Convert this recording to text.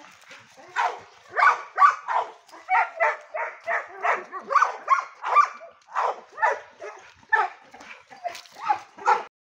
Oh!